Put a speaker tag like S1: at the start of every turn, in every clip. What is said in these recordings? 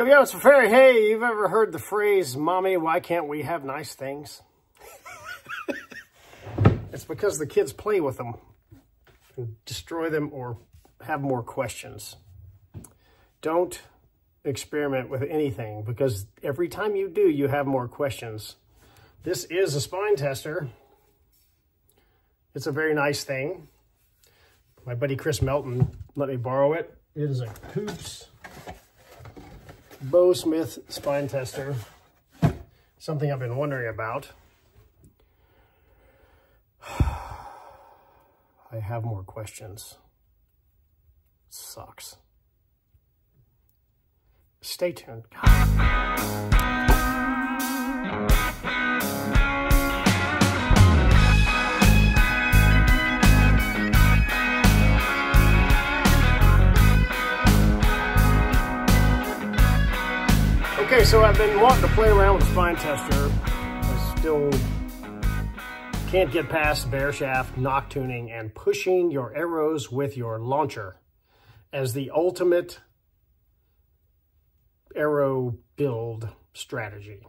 S1: Yo, yo, it's fairy. Hey, you've ever heard the phrase, Mommy, why can't we have nice things? it's because the kids play with them and destroy them or have more questions. Don't experiment with anything because every time you do, you have more questions. This is a spine tester. It's a very nice thing. My buddy Chris Melton let me borrow it. It is a Hoops Bo Smith spine tester. Something I've been wondering about. I have more questions. Sucks. Stay tuned. Okay, so I've been wanting to play around with the spine tester. I still can't get past bare shaft, nock tuning, and pushing your arrows with your launcher as the ultimate arrow build strategy.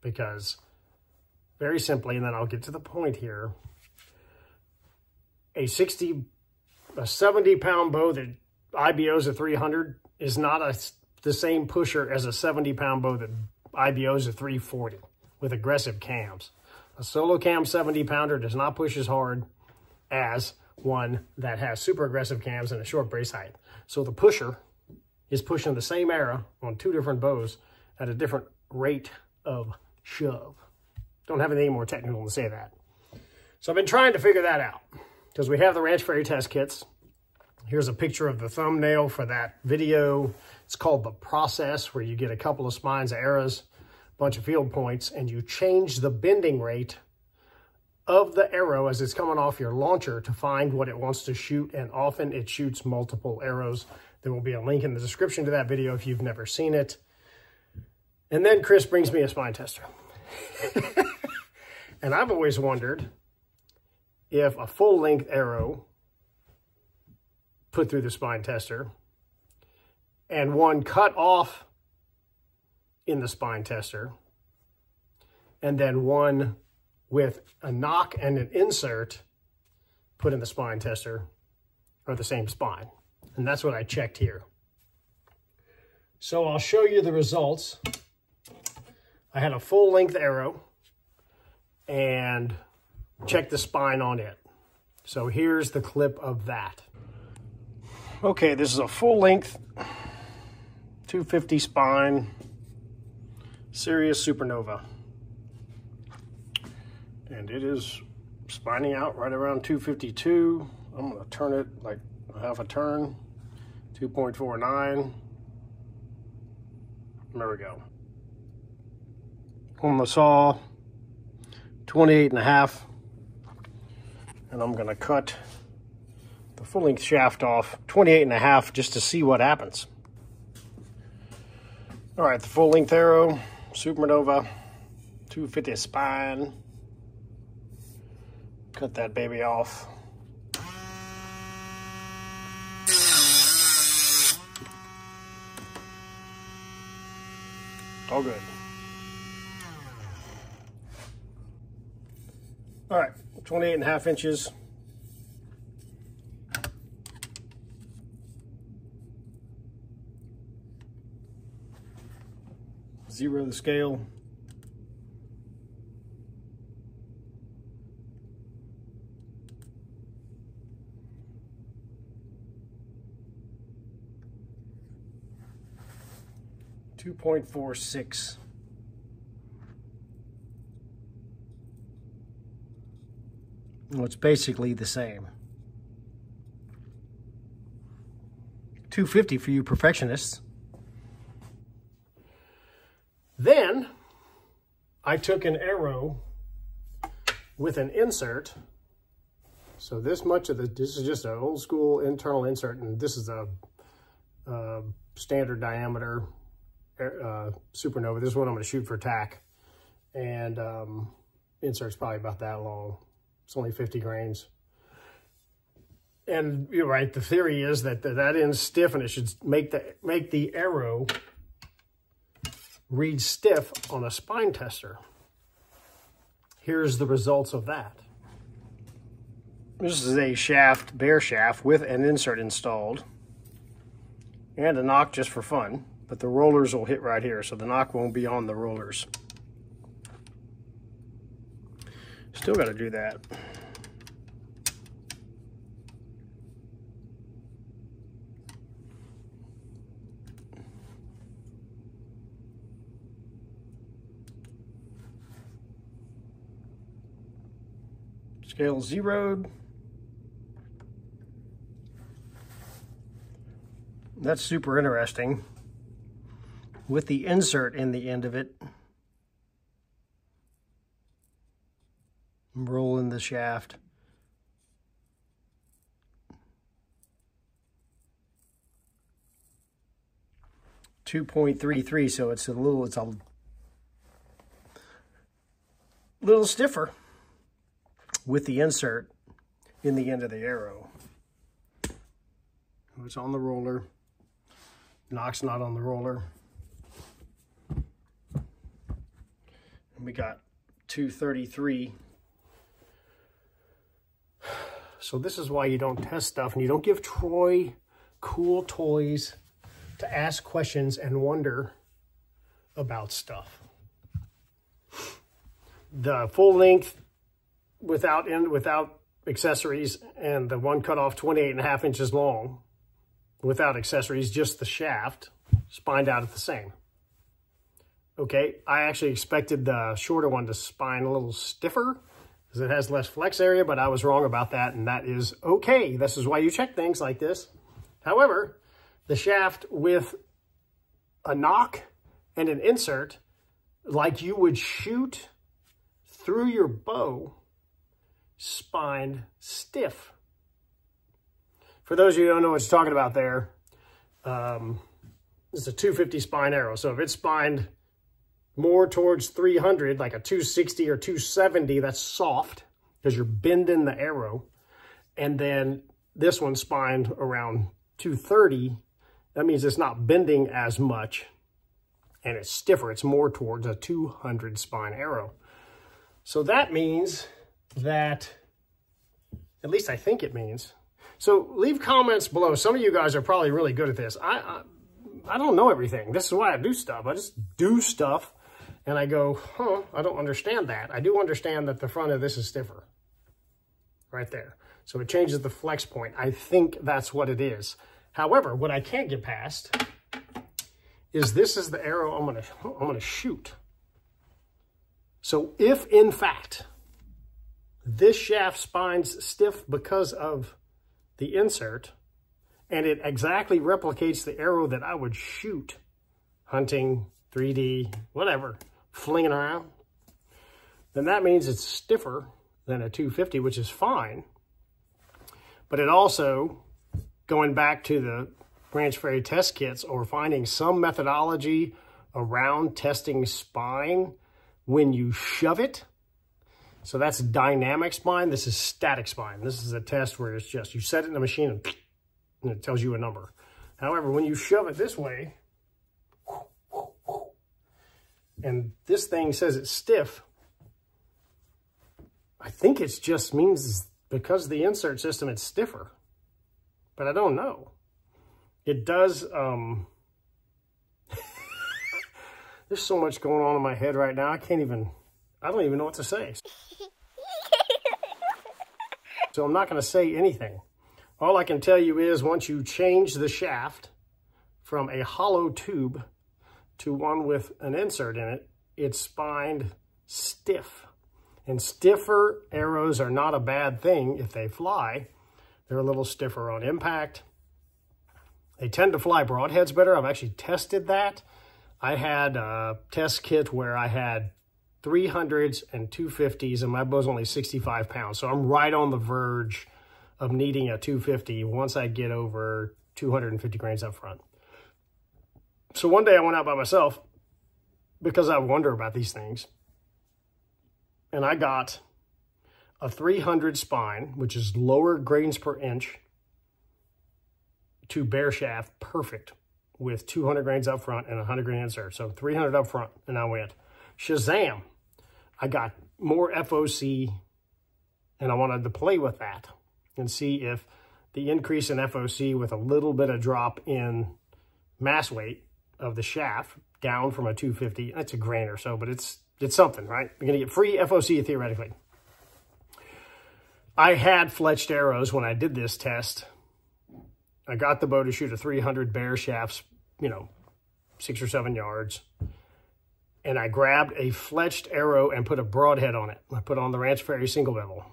S1: Because very simply, and then I'll get to the point here, a 60, a 70 pound bow that IBOs at 300 is not a the same pusher as a 70 pound bow that IBOs a 340 with aggressive cams. A solo cam 70 pounder does not push as hard as one that has super aggressive cams and a short brace height. So the pusher is pushing the same arrow on two different bows at a different rate of shove. Don't have anything more technical to say that. So I've been trying to figure that out because we have the Ranch Fairy test kits. Here's a picture of the thumbnail for that video. It's called The Process, where you get a couple of spines of arrows, a bunch of field points, and you change the bending rate of the arrow as it's coming off your launcher to find what it wants to shoot, and often it shoots multiple arrows. There will be a link in the description to that video if you've never seen it. And then Chris brings me a spine tester. and I've always wondered if a full-length arrow put through the spine tester and one cut off in the spine tester and then one with a nock and an insert put in the spine tester are the same spine. And that's what I checked here. So I'll show you the results. I had a full length arrow and check the spine on it. So here's the clip of that. Okay, this is a full length 250 spine Sirius Supernova. And it is spining out right around 252. I'm gonna turn it like half a turn, 2.49. There we go. On the saw, 28 and a half. And I'm gonna cut the full length shaft off 28 and a half just to see what happens. All right, the full length arrow, Supernova, 250 spine. Cut that baby off. All good. All right, 28 and a half inches. Zero the scale. Two point four six. Well, it's basically the same. 250 for you perfectionists. Then I took an arrow with an insert. So this much of the, this is just an old school internal insert and this is a, a standard diameter uh, supernova. This is what I'm gonna shoot for tack. And um, insert's probably about that long. It's only 50 grains. And you're right, the theory is that the, that end's stiff and it should make the, make the arrow read stiff on a spine tester. Here's the results of that. This is a shaft, bare shaft, with an insert installed. And a nock just for fun. But the rollers will hit right here, so the nock won't be on the rollers. Still got to do that. Scale zeroed. That's super interesting. With the insert in the end of it. rolling the shaft. Two point three three, so it's a little it's a little stiffer with the insert in the end of the arrow. Oh, it's on the roller. Nock's not on the roller. And we got 233 so this is why you don't test stuff and you don't give Troy cool toys to ask questions and wonder about stuff. The full length without in, without accessories and the one cut off 28 and a half inches long without accessories, just the shaft, spined out at the same. Okay, I actually expected the shorter one to spine a little stiffer because it has less flex area, but I was wrong about that, and that is okay. This is why you check things like this. However, the shaft with a nock and an insert, like you would shoot through your bow, spined stiff. For those of you who don't know what you're talking about there, um, is a 250 spine arrow. So if it's spined more towards 300, like a 260 or 270, that's soft because you're bending the arrow. And then this one's spined around 230. That means it's not bending as much and it's stiffer. It's more towards a 200 spine arrow. So that means that, at least I think it means. So leave comments below. Some of you guys are probably really good at this. I, I, I don't know everything. This is why I do stuff. I just do stuff and I go, huh, I don't understand that. I do understand that the front of this is stiffer. Right there. So it changes the flex point. I think that's what it is. However, what I can't get past is this is the arrow I'm gonna, I'm gonna shoot. So if in fact, this shaft spines stiff because of the insert, and it exactly replicates the arrow that I would shoot hunting, 3D, whatever, flinging around, then that means it's stiffer than a 250, which is fine. But it also, going back to the Ranch Fairy test kits or finding some methodology around testing spine when you shove it. So that's dynamic spine. This is static spine. This is a test where it's just, you set it in the machine and, and it tells you a number. However, when you shove it this way, and this thing says it's stiff, I think it just means because the insert system, it's stiffer. But I don't know. It does, um, there's so much going on in my head right now. I can't even, I don't even know what to say. So I'm not going to say anything. All I can tell you is once you change the shaft from a hollow tube to one with an insert in it, it's spined stiff. And stiffer arrows are not a bad thing if they fly. They're a little stiffer on impact. They tend to fly broadheads better. I've actually tested that. I had a test kit where I had 300s and 250s, and my bow's only 65 pounds. So I'm right on the verge of needing a 250 once I get over 250 grains up front. So one day I went out by myself because I wonder about these things. And I got a 300 spine, which is lower grains per inch, to bare shaft, perfect. with 200 grains up front and 100 grain insert. So 300 up front, and I went, Shazam! I got more FOC, and I wanted to play with that and see if the increase in FOC with a little bit of drop in mass weight of the shaft down from a 250, that's a grain or so, but it's it's something, right? You're going to get free FOC theoretically. I had fletched arrows when I did this test. I got the bow to shoot a 300 bare shafts, you know, six or seven yards. And I grabbed a fletched arrow and put a broadhead on it. I put on the Ranch Fairy single bevel.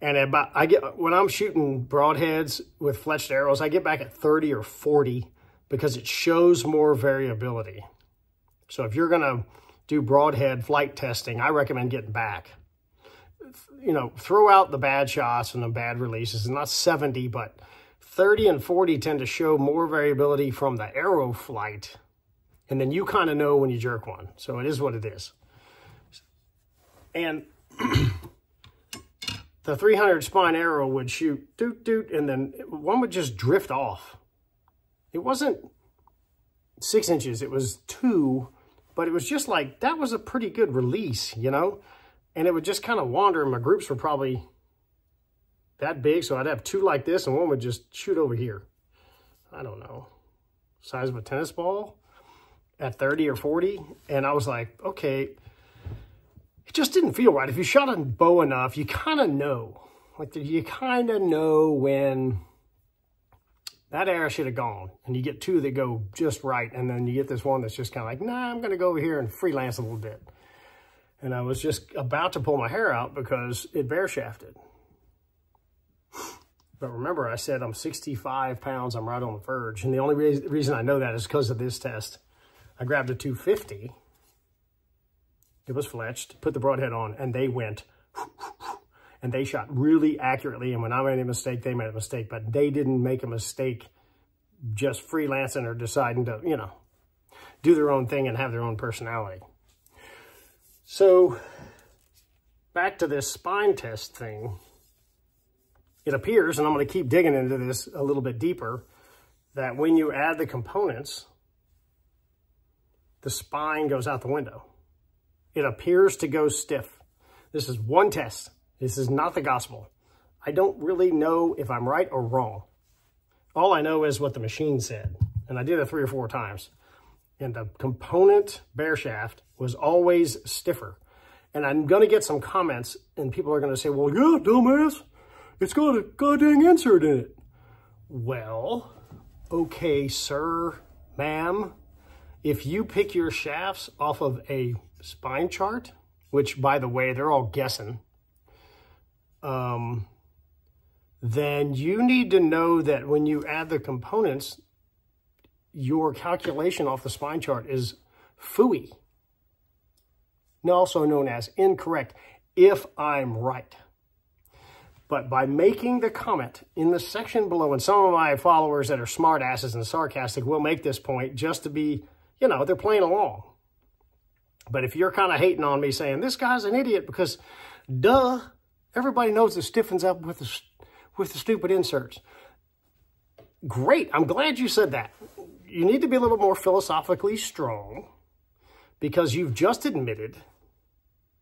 S1: And about I get when I'm shooting broadheads with fletched arrows, I get back at 30 or 40 because it shows more variability. So if you're going to do broadhead flight testing, I recommend getting back. You know, throw out the bad shots and the bad releases, and not 70, but 30 and 40 tend to show more variability from the arrow flight. And then you kind of know when you jerk one. So it is what it is. And the 300 spine arrow would shoot doot doot and then one would just drift off. It wasn't six inches, it was two but it was just like, that was a pretty good release, you know? And it would just kind of wander, and my groups were probably that big, so I'd have two like this, and one would just shoot over here. I don't know, size of a tennis ball at 30 or 40. And I was like, okay, it just didn't feel right. If you shot a bow enough, you kind of know. Like, you kind of know when that arrow should have gone. And you get two that go just right. And then you get this one that's just kind of like, nah, I'm going to go over here and freelance a little bit. And I was just about to pull my hair out because it bare shafted. But remember, I said I'm 65 pounds. I'm right on the verge. And the only re reason I know that is because of this test. I grabbed a 250. It was fletched, put the broadhead on, and they went and they shot really accurately. And when I made a mistake, they made a mistake, but they didn't make a mistake just freelancing or deciding to, you know, do their own thing and have their own personality. So back to this spine test thing, it appears, and I'm going to keep digging into this a little bit deeper, that when you add the components, the spine goes out the window. It appears to go stiff. This is one test. This is not the gospel. I don't really know if I'm right or wrong. All I know is what the machine said. And I did it three or four times. And the component bare shaft was always stiffer. And I'm going to get some comments and people are going to say, well, yeah, dumbass, it's got a goddamn insert in it. Well, okay, sir, ma'am, if you pick your shafts off of a spine chart, which by the way, they're all guessing, um, then you need to know that when you add the components, your calculation off the spine chart is FOUI, also known as incorrect, if I'm right. But by making the comment in the section below, and some of my followers that are smartasses and sarcastic will make this point just to be, you know, they're playing along. But if you're kind of hating on me saying, this guy's an idiot because, duh, Everybody knows it stiffens up with the, with the stupid inserts. Great. I'm glad you said that. You need to be a little more philosophically strong because you've just admitted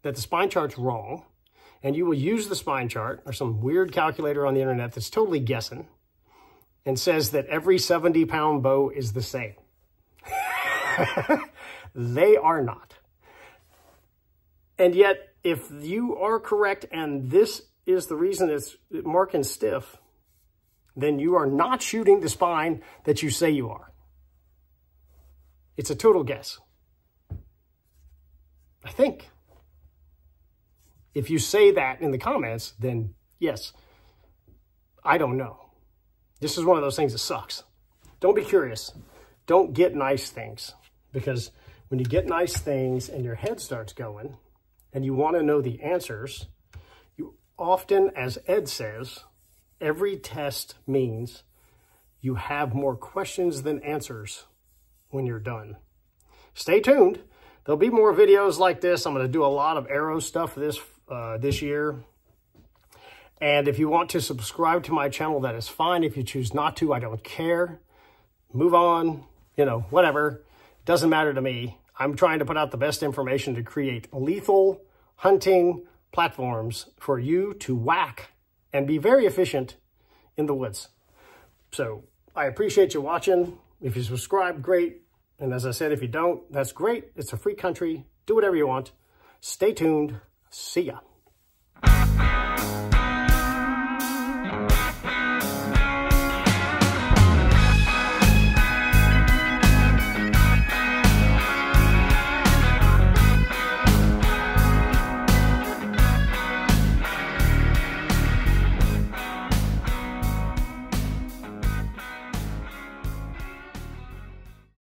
S1: that the spine chart's wrong and you will use the spine chart or some weird calculator on the internet that's totally guessing and says that every 70 pound bow is the same. they are not. And yet if you are correct and this is the reason it's marking stiff, then you are not shooting the spine that you say you are. It's a total guess. I think. If you say that in the comments, then yes, I don't know. This is one of those things that sucks. Don't be curious. Don't get nice things because when you get nice things and your head starts going, and you want to know the answers, you often, as Ed says, every test means you have more questions than answers when you're done. Stay tuned. There'll be more videos like this. I'm going to do a lot of arrow stuff this uh, this year. And if you want to subscribe to my channel, that is fine. If you choose not to, I don't care. move on, you know, whatever. Doesn't matter to me. I'm trying to put out the best information to create lethal hunting platforms for you to whack and be very efficient in the woods. So I appreciate you watching. If you subscribe, great. And as I said, if you don't, that's great. It's a free country. Do whatever you want. Stay tuned. See ya.